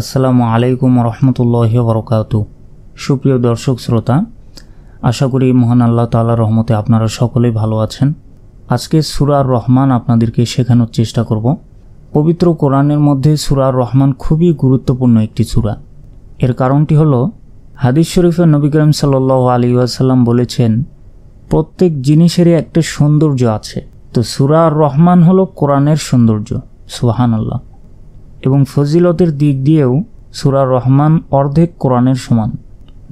আসসালামু আলাইকুম রহমতুল্লাহ বরকাত সুপ্রিয় দর্শক শ্রোতা, আশা করি মহান আল্লাহ তাল্লাহ রহমতে আপনারা সকলেই ভালো আছেন। আজকে সুরার রহমান আপনাদেরকে শেখানোর চেষ্টা করব। পবিত্র কোরআনের মধ্যে সুরার রহমান খুবই গুরুত্বপূর্ণ একটি সুরা। এর কারণটি হলো, হাদিস শরীফের নবী করিম সাল্লাহ আলী আসাল্লাম বলেছেন, প্রত্যেক জিনিসেরই একটা সৌন্দর্য আছে। তো সুরার রহমান হলো কোরআনের সৌন্দর্য সুহান আল্লাহ এবং ফজিলতের দিক দিয়েও সুরা রহমান অর্ধেক কোরআনের সমান।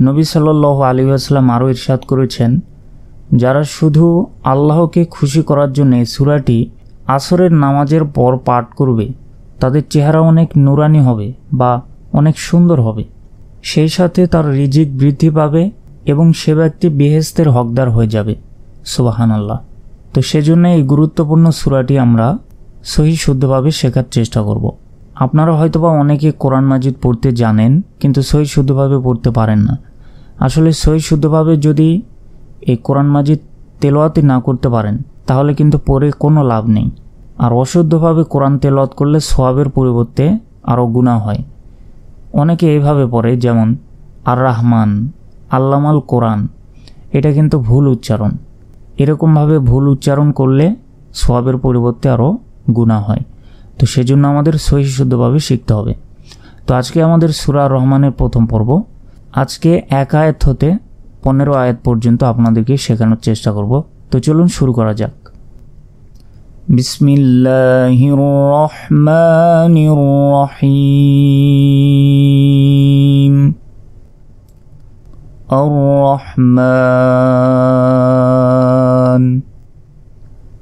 নবী সাল্লাহ আলী আসলাম আরও ইরশাদ করেছেন, যারা শুধু আল্লাহকে খুশি করার জন্য সুরাটি আসরের নামাজের পর পাঠ করবে, তাদের চেহারা অনেক নুরানি হবে বা অনেক সুন্দর হবে। সেই সাথে তার রিজিক বৃদ্ধি পাবে এবং সে ব্যক্তি বেহেস্তের হকদার হয়ে যাবে। সুবাহান আল্লাহ তো সেজন্য এই গুরুত্বপূর্ণ সুরাটি আমরা সহি শুদ্ধভাবে শেখার চেষ্টা করব। আপনারা হয়তোবা অনেকে কোরআন মাজিদ পড়তে জানেন, কিন্তু সহি শুদ্ধভাবে পড়তে পারেন না। আসলে সহি শুদ্ধভাবে যদি এই কোরআন মাজিদ তেলোয়াতি না করতে পারেন, তাহলে কিন্তু পরে কোনো লাভ নেই। আর অশুদ্ধভাবে কোরআন তেলোয়াত করলে সোয়াবের পরিবর্তে আরও গুণা হয়। অনেকে এইভাবে পড়ে, যেমন আর রাহমান আল্লামাল কোরআন, এটা কিন্তু ভুল উচ্চারণ। এরকমভাবে ভুল উচ্চারণ করলে সোয়াবের পরিবর্তে আরও গুণা হয়। তো সেজন্য আমাদের সহি শুদ্ধভাবে শিখতে হবে। তো আজকে আমাদের সুরা রহমানের প্রথম পর্ব। আজকে এক আয়াত হতে পনেরো আয়াত পর্যন্ত আপনাদেরকে শেখানোর চেষ্টা করব। তো চলুন শুরু করা যাক। বিসমিল্লাহির রহমানির রহিম। রহমান।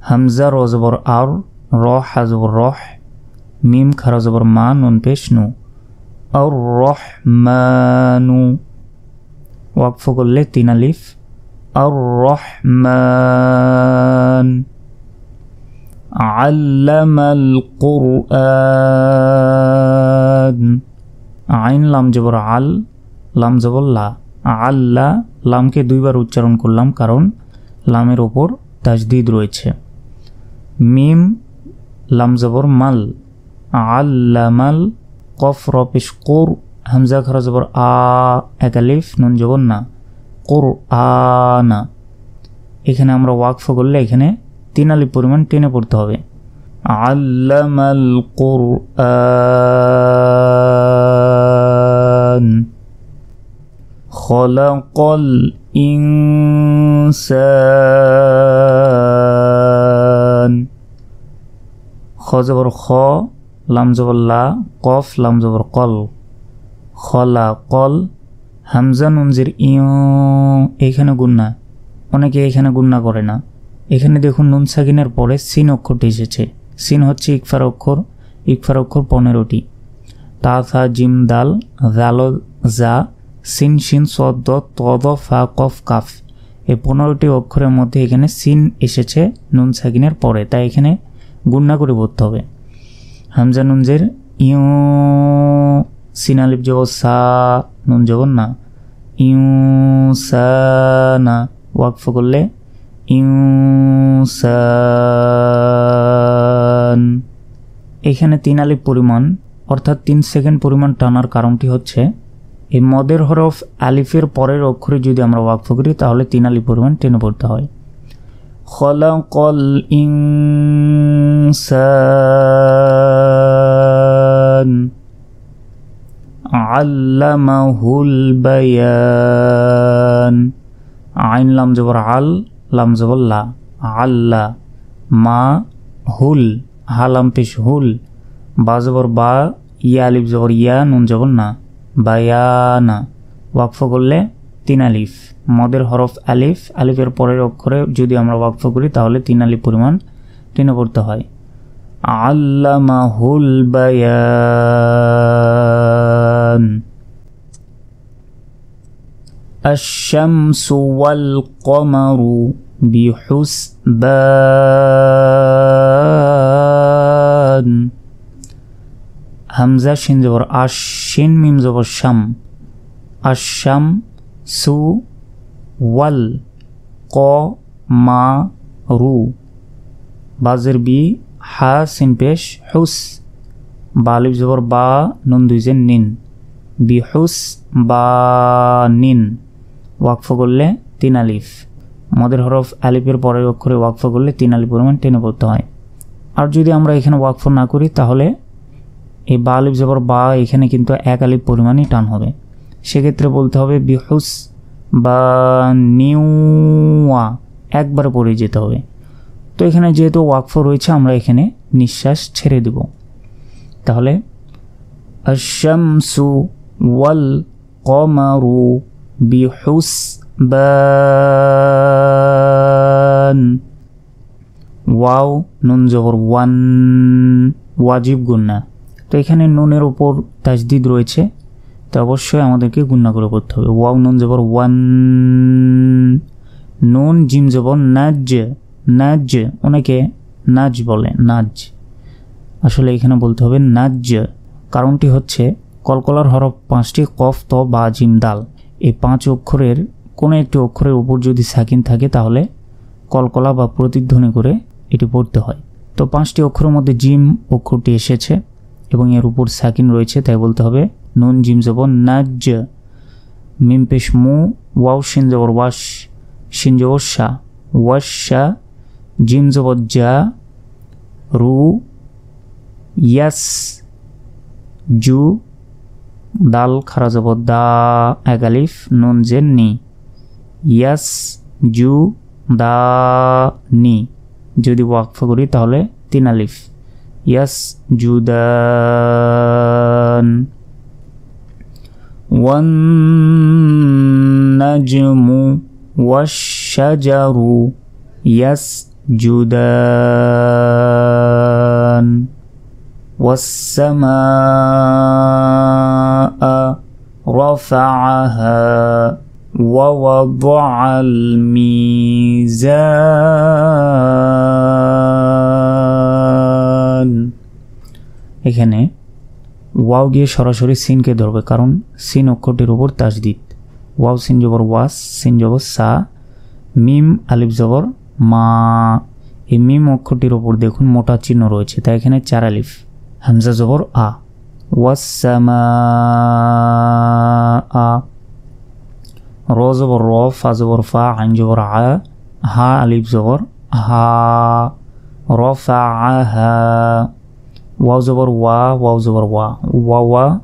হামজা, রজবর, আর রহ হাজবর, রহ। মিম খারা জবর মা, নুন পেশ নু। আর রহমানু। ওয়াকফ করলে তিন আলিফ। আর রহমান। আল্লামাল কুরআন। আইন লাম জবর আল, লাম জবর লা। আল্লাহ লামকে দুইবার উচ্চারণ করলাম কারণ লামের ওপর তাজদিদ রয়েছে। মিম, লাম জবর মাল। আল্লামাল কফ রপিস কোর হামজা খরা জবর আ একালিফ নুন জবর না কোর আনা এখানে আমরা ওয়াকফ করলে এখানে তিন আলিফ পরিমাণ টেনে পড়তে হবে আল্লামাল কোর خلق الإنسان خزبر خ লাম জবর লা, কফ, লাম জবর কল। খলা কল। হামজা নুনজির ইয় এইখানে গুন্না অনেকে এখানে গুন্না করে না। এখানে দেখুন নুন সাকিনের পরে সিন অক্ষরটি এসেছে। সিন হচ্ছে ইকফার অক্ষর ইকফার অক্ষর পনেরোটি। তা, থা, জিম, দাল জাল জা সিন সিন সদ তদ ফা, কফ, কাফ। এই পনেরোটি অক্ষরের মধ্যে এখানে সিন এসেছে নুন সাকিনের পরে। তাই এখানে গুন্না করে পড়তে হবে। হামজা নুনজের ইউ সিনালিপ জব সা নুন জবর না। ইউ সা না ওয়াকফ করলে, ইউ এখানে তিন আলিপ পরিমাণ, অর্থাৎ তিন সেকেন্ড পরিমাণ টানার কারণটি হচ্ছে, এই মদের হরফ আলিফের পরের অক্ষরে যদি আমরা ওয়াকফ করি, তাহলে তিন আলিপ পরিমাণ টেনে পড়তে হয়। خلق الإنسان علمه البيان আইন লাম জবর আল লাম জবর লা আল্লা মা হুল হালাম পেশ হুল বা জবর বা ইয়া আলিফ জবর ইয়া নুন জবর না বায়ানা ওয়াকফ করলে তিন আলিফ মদের হরফ আলিফ আলিফের পরের অক্ষরে যদি আমরা ওয়াকফ করি তাহলে তিন আলিফ পরিমাণ টেনে পড়তে হয় আল্লামাহুল বায়ান الشمس والقمر بحسبان হামজা শিন জবর আশ শিন মিম জবর শাম আশাম সু, ওয়াল, ক, মা, রু। বাজের বি, হা, সিন পেশ, হুস। বা আলিফ জবর বা, নুন দুইজের নিন। বি বিহুস বা, নিন। ওয়াকফ করলে তিন আলিফ। মদের হরফ আলিফের পরের অক্ষরে ওয়াকফ করলে তিন আলিফ পরিমাণ টেনে পড়তে হয়। আর যদি আমরা এখানে ওয়াকফ না করি, তাহলে এই বা আলিফ জবর বা এখানে কিন্তু এক আলিফ পরিমাণই টান হবে। সেক্ষেত্রে বলতে হবে বিহুস বা নিউয়া। একবারে পড়ে যেতে হবে। তো এখানে যেহেতু ওয়াকফ রয়েছে, আমরা এখানে নিঃশ্বাস ছেড়ে দেব। তাহলে আশামসু ওয়াল কমারু বিহুস ওয়াও, নুন জবর ওয়ান, ওয়াজিব গুন্না তো এখানে নুনের উপর তাজদিদ রয়েছে। তো অবশ্যই আমাদেরকে গুন্না করে পড়তে হবে। ওয়াও নুন জবর ওয়ান, নুন জিম জবর নাজ নাজ অনেকে নাজ বলে নাজ আসলে এখানে বলতে হবে নাজ কারণটি হচ্ছে কলকলার হরফ পাঁচটি, কফ, ত, বা, জিম, দাল। এই পাঁচ অক্ষরের কোনো একটি অক্ষরের উপর যদি সাকিন থাকে তাহলে কলকলা বা প্রতিধ্বনি করে এটি পড়তে হয়। তো পাঁচটি অক্ষরের মধ্যে জিম অক্ষরটি এসেছে এবং এর উপর সাকিন রয়েছে, তাই বলতে হবে নুন জিম জবর নাজ মিম পেশ মু ওয়াও সিন জবর ওয়াশ সিন জবর শাহ ওয়াশ শাহ জিম জবর জা রু ইয়াস জু দাল খারা জবর দা একালিফ নুন জেন নি ইয়াস জু দা নি যদি ওয়াকফ করি তাহলে তিন আলিফ ইয়াস জুদান والنجم والشجر يسجدان والسماء رفعها ووضع الميزان এখানে ওয়াও গিয়ে সরাসরি সিনকে ধরবে, কারণ সিন অক্ষরটির উপর তাজদিদ ওয়াও সিন জবর ওয়াস, সিন জবর সা, মিম আলিফ জবর মা। এই মিম অক্ষরটির ওপর দেখুন মোটা চিহ্ন রয়েছে, তাই এখানে চার আলিফ। হামজা জবর আ। ওয়াসামা আ। র জবর র, ফা জবর ফা, আইন জবর আ, হা আলিফ জবর হা। র ফা আ হা। ওয়াও জবর ওয়া, ওয়াও জবর ওয়া। ওয়া ওয়া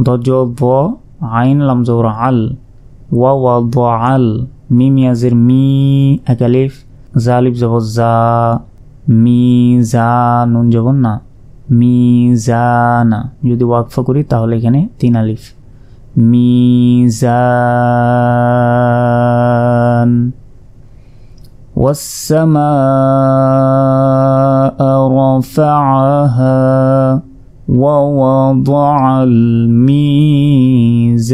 দজ দ আইন, লাম জবর আল। ওয়া ওয়া, দ আল, মিম, ইয়াজের, মি, এক আলিফ, জা, আলিফ জবর জা। মি, জা, নুন জবর না। মি, জা, না। যদি ওয়াকফ করি তাহলে এখানে তিন আলিফ। মিজান والسماء رفعها ووضع الميزان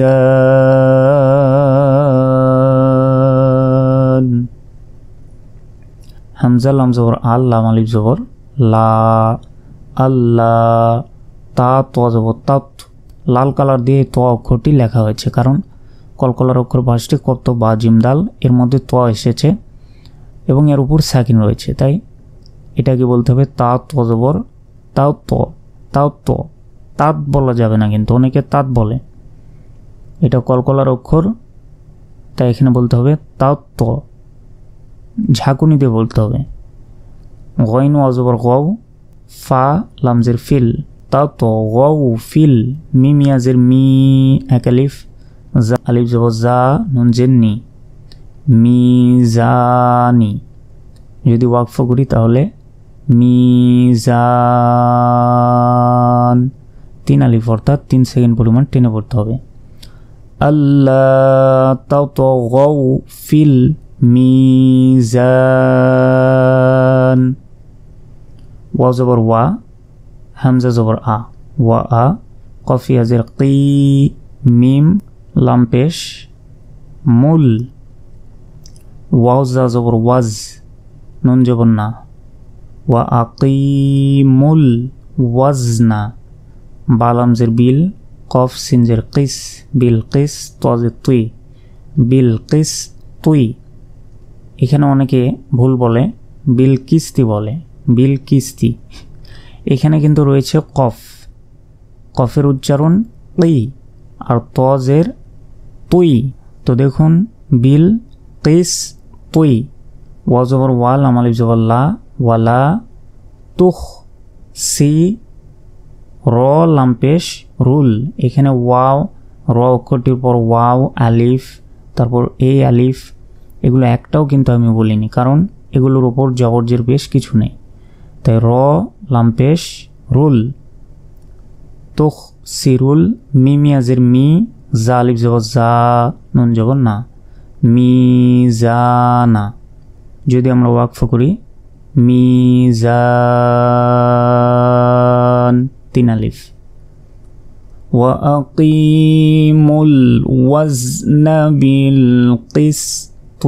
হামজা লাম জবর আল লাম আলিফ জবর লা আল্লাহ তা ত জবর তাত লাল কালার দিয়ে ত অক্ষরটি লেখা হয়েছে কারণ কলকলার অক্ষর পাঁচটি কত বা জিমদাল এর মধ্যে ত এসেছে এবং এর উপর সাকিন রয়েছে, তাই এটাকে বলতে হবে তা তজবর তাও ত তাও ত তাঁত বলা যাবে না কিন্তু অনেকে তাঁত বলে। এটা কলকলার অক্ষর, তাই এখানে বলতে হবে তাও ত ঝাঁকুনি দিয়ে বলতে হবে। গয়নু অজবর গও, ফা, লামজের ফিল তাও তো গউ ফিল মিমিয়াজের মি একালিফ জা, আলিফ জবর জা, নুন জেননি মিজানি। যদি ওয়াকফ করি তাহলে মিজান। তিন আলিফ অর্থাৎ তিন সেকেন্ড পরিমাণ টেনে পড়তে হবে। আল্লাহ ফিল মিজান। ওয়া জবর ওয়া, হামজা জবর আ। ওয়া আ, কফি আজের কি মিম লাম্পেশ মূল। ওয়াউজা জবর ওয়াজ, নুন জবর না। ওয়া আকিমুল ওয়াজনা, বালামজের বিল, কফ সিনজের কিস, বিল কিস তজের তুই, বিল কিস তুই। এখানে অনেকে ভুল বলে, বিল কিস্তি বলে, বিল কিস্তি। এখানে কিন্তু রয়েছে কফ। কফের উচ্চারণ ই, আর তজের তুই। তো দেখুন, বিল কিস তুই ওয়াজবর ওয়াল আমালিফ জবর লা ওয়ালা তুখ সি র লাম্পেশ রুল। এখানে ওয়াও, র অক্ষরটির পর ওয়াও, আলিফ, তারপর এ, আলিফ। এগুলো একটাও কিন্তু আমি বলিনি, কারণ এগুলোর ওপর জবরজের বেশ কিছু নেই। তাই র লাম্পেশ রুল। তোখ সিরুল মিমিয়াজের মি, জা, আলিফ জবর জা, নুন জবর না। মিজানা যদি আমরা ওয়াকফ করি মিজান তিন আলিফ وأقيموا الوزن بالقسط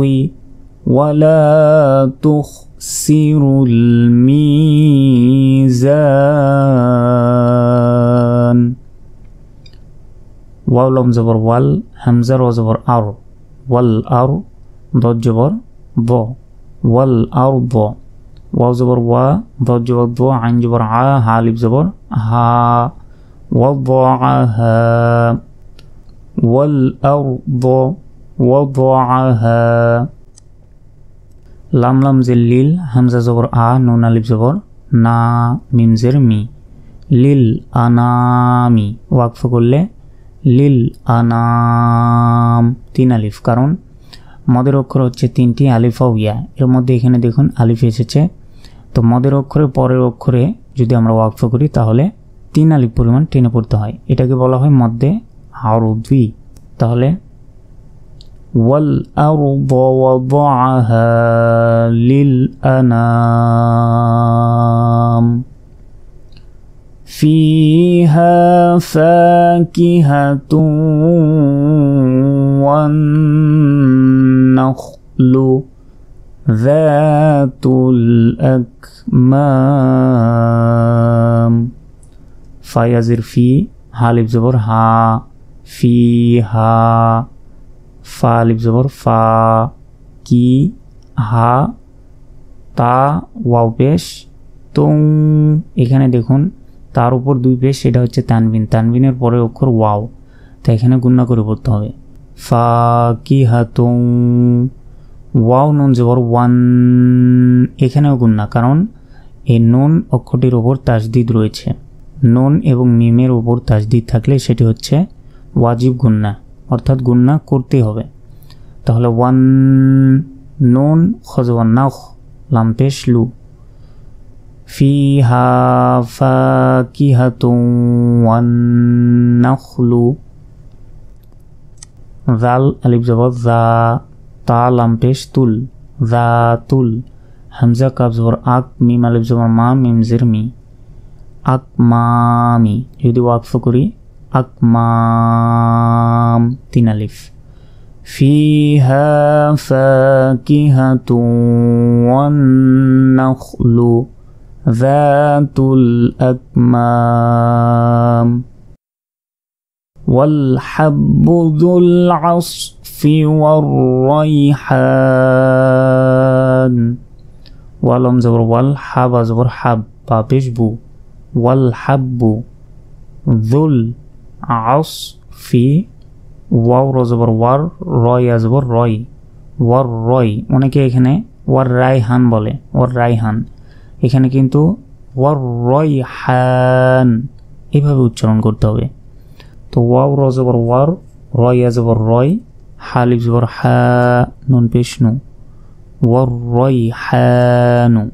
ولا تخسروا الميزان ওয়াও লম জবর ওয়াল হামজার ও জবর আর ওয়াল আর দজ জবর ব ওয়াল আর ব ওয়াও জবর ওয়া দজ জবর দ আইন জবর আ হা লিপ জবর হা وضعها والأرض وضعها লাম লাম লিল হামজা জবর আ নুন আলিফ জবর না মিমজের মি লিল আনামি ওয়াকফ করলে লিল আনাম, তিন আলিফ, কারণ মদের অক্ষর হচ্ছে তিনটি, আলিফা ইয়া। এর মধ্যে এখানে দেখুন আলিফ এসেছে। তো মদের অক্ষরের পরের অক্ষরে যদি আমরা ওয়াকফ করি, তাহলে তিন আলিফ পরিমাণ টেনে পড়তে হয়। এটাকে বলা হয় মধ্যে আরবি। তাহলে ওয়াল আরব ওয়াদাআহা লিল আনাম। فيها فاكهة والنخل ذات الأكمام ফায়াজির ফি হালিফ জবর হা ফি হা ফা আলিফ জবর ফা কি হা তা ওয়াও পেশ তুং এখানে দেখুন তার উপর দুই পেশ, সেটা হচ্ছে তানবিন। তানবিনের পরে অক্ষর ওয়াও। তা এখানে গুন্না করে পড়তে হবে। ফা কি হা তুং ওয়াও নুন জবর ওয়ান। এখানেও গুন্না কারণ এই নুন অক্ষরটির ওপর তাজদিদ রয়েছে। নুন এবং মিমের ওপর তাজদিদ থাকলে সেটি হচ্ছে ওয়াজিব গুন্না অর্থাৎ গুন্না করতে হবে। তাহলে ওয়ান নুন খজওয়ান নাখ লাম্পেশ লু। ফিহা ফাকিহাতুন ওয়ান নাখলু জাল আলিফ জবর জা তা লাম্পেশ তুল জা তুল হামজা কাব জবর আক মিম আলিফ জবর মা মিম জির মি আকমামি যদি ওয়াকফ করি আকমাম তিন আলিফ فيها فاكهة والنخل ذات الأكمام والحب ذو العصف والريحان ولم زبر والحب زبر حب بابش بو والحب ذو العصف ওয়াও রজবর ওয়ার রয় আজবর রয় ওয়ার রয় অনেকে এখানে ওয়ার রায়হান বলে ওয়ার রায়হান এখানে কিন্তু ওয়ার রয় হান এভাবে উচ্চারণ করতে হবে তো ওয়াও রজবর ওয়ার রয় আজবর রয় হালিফ জবর হা নুন পেশনু ওয়ার রয় হানু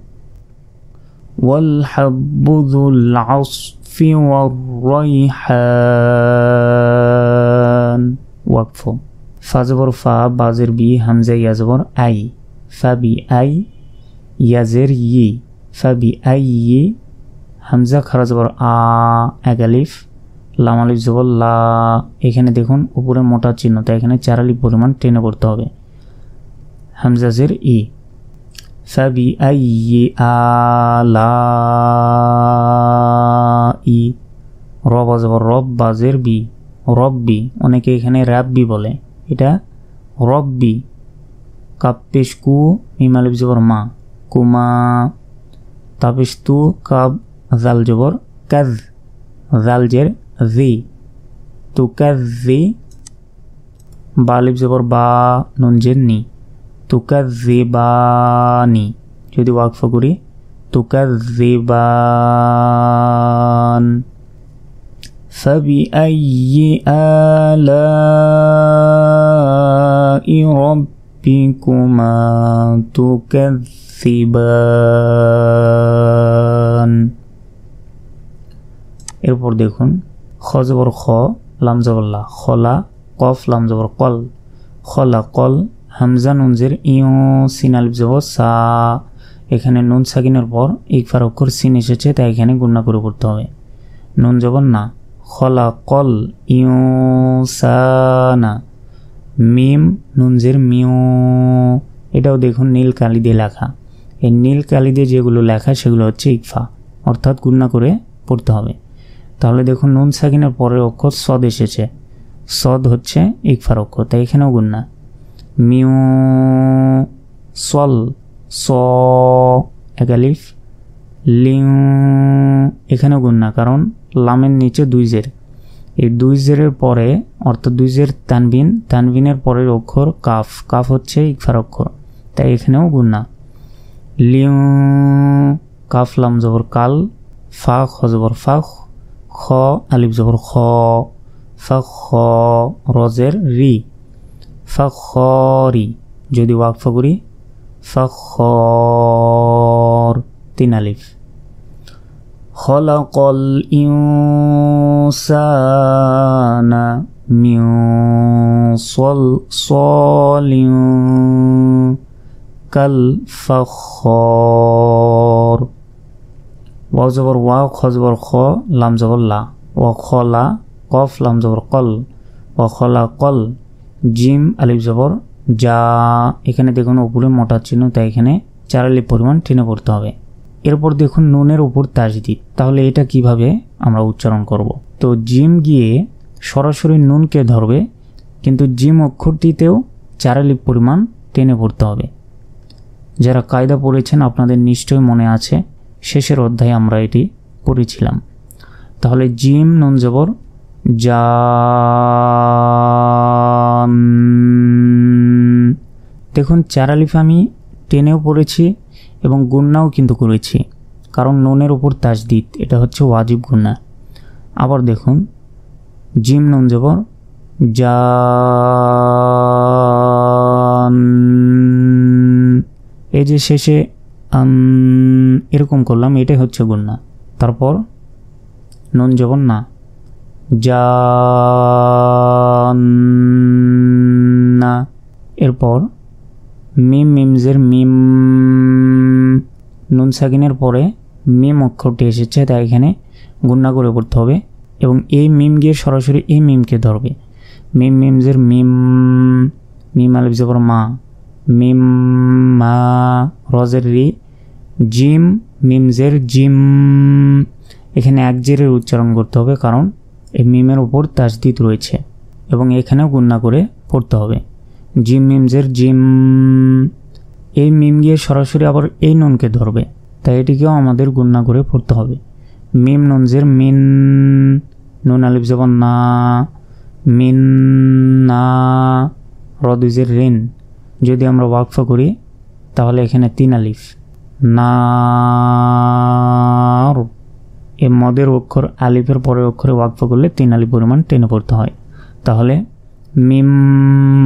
والحب ذو العصف والريحان ওয়াকফ ফাজবর ফা বাজের বি হামজা ইয়াজবর আই ফাবি আই ইয়াজের ই ফাবি আই ই হামজা খারাজবর আ এগালিফ লামালিফ জবর লা এখানে দেখুন উপরে মোটা চিহ্ন, তাই এখানে চারালিফ পরিমাণ টেনে পড়তে হবে। হামজাজের ই ফাবি আই আলা ই রব আজবর রব বাজের বি রব্বি অনেকে এখানে রাব্বি বলে, এটা রব্বি কাপ্পেশ কু মিমালিব জবর মা কুমা তাপিস তু কাব জাল জবর কাজ জাল জের জি তুকা জি বালিপ জবর বা নুন জের নি তুকা জি বা নি যদি ওয়াকফ করি তুকা জি বান فبأي آلاء ربكما تكذبان এরপর দেখুন খ জবর খ লাম জবরলা খলা কফ লাম জবর কল খলা কল হামজা নুনজের ইয় সিনাল জবর সা এখানে নুন সাকিনের পর ইকফার অক্ষর সিন এসেছে তাই এখানে গুণনা করে পড়তে হবে নুন জবর না খলা কল ইউসানা মিম নুনজের মিউ এটাও দেখুন নীল কালি লেখা। এই নীল কালি দিয়ে যেগুলো লেখা, সেগুলো হচ্ছে ইকফা। অর্থাৎ গুণনা করে পড়তে হবে। তাহলে দেখুন নুন সাকিনের পরের অক্ষর সদ এসেছে। সদ হচ্ছে ইকফার অক্ষর, তাই এখানেও গুণনা। মিউ সল, স, একালিফ, লিউ, এখানেও গুণনা, কারণ লামের নিচে দুই জের। এই দুই জেরের পরে, অর্থাৎ দুই জের তানবিন, তানবিনের পরের অক্ষর কাফ। কাফ হচ্ছে ইকফার অক্ষর। তাই এখানেও গুণনা। লিউ, কাফ, লাম জবর কাল, ফা, খ জবর ফাখ খ আলিফ জবর খ, ফা, খ রজের রি। ফা, খ, রি। যদি ওয়াকফা করি, ফা, খ তিন আলিফ। خلق الإنسان من صلصال كالفخار ওয়াও জবর ওয়া খ জবর খ লাম জবর লা ওয়া খলা কফ লাম জবর কল ওয়া খলা কল জিম আলিফ জবর যা এখানে দেখুন উপরে মোটা চিহ্ন তাই এখানে চার আলিফ পরিমাণ টেনে পড়তে হবে এরপর দেখুন নুনের উপর তাজদিদ তাহলে এটা কীভাবে আমরা উচ্চারণ করব। তো জিম গিয়ে সরাসরি নুনকে ধরবে, কিন্তু জিম অক্ষরটিতেও চারালিপ পরিমাণ টেনে পড়তে হবে। যারা কায়দা পড়েছেন আপনাদের নিশ্চয় মনে আছে, শেষের অধ্যায়ে আমরা এটি পড়েছিলাম। তাহলে জিম, নুন জবর যা দেখুন চারালিফ আমি টেনেও পড়েছি এবং গুন্নাও কিন্তু করেছি। কারণ নুনের উপর তাজদিদ, এটা হচ্ছে ওয়াজিব গুন্না। আবার দেখুন, জিম নুন জবর যা এই যে শেষে এরকম করলাম, এটাই হচ্ছে গুন্না। তারপর নুন জবর না যা এরপর মিম, মিমজের মিম নুন সাকিনের পরে মিম অক্ষরটি এসেছে তাই এখানে গুন্না করে পড়তে হবে। এবং এই মিম গিয়ে সরাসরি এই মিমকে ধরবে। মিম মিমজের মিম মিম আলিফ জবর মা, মিম মা, রজের রি, জিম মিমজের জিম। এখানে এক জেরের উচ্চারণ করতে হবে, কারণ এই মিমের উপর তাজদিদ রয়েছে। এবং এখানেও গুন্না করে পড়তে হবে। জিম মিমজের জিম। এই মিম গিয়ে সরাসরি আবার এই নুনকে ধরবে। তাই এটিকেও আমাদের গুন্না করে পড়তে হবে। মিম নুনজের মিন, নুন আলিফ জবান না, মিন না রদুজের ঋণ যদি আমরা ওয়াকফা করি, তাহলে এখানে তিন আলিফ। না এ মদের অক্ষর, আলিফের পরের অক্ষরে ওয়াকফা করলে তিন আলিফ পরিমাণ টেনে পড়তে হয়। তাহলে মিম,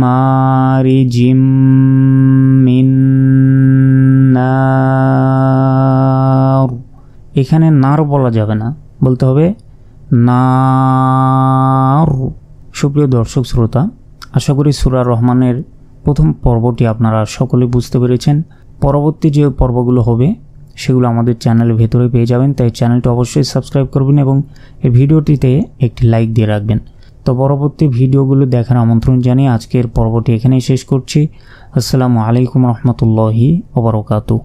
মারি, জিম এখানে নার বলা যাবে না। বলতে হবে নার। সুপ্রিয় দর্শক, শ্রোতা, আশা করি সুরা রহমানের প্রথম পর্বটি আপনারা সকলে বুঝতে পেরেছেন। পরবর্তী যে পর্বগুলো হবে, সেগুলো আমাদের চ্যানেলের ভেতরে পেয়ে যাবেন। তাই চ্যানেলটি অবশ্যই সাবস্ক্রাইব করবেন এবং এই ভিডিওটিতে একটি লাইক দিয়ে রাখবেন। তো পরবর্তী ভিডিওগুলো দেখার আমন্ত্রণ জানিয়ে আজকের পর্বটি এখানেই শেষ করছি। আসসালামু আলাইকুম রহমতুল্লাহি ওবরকাতু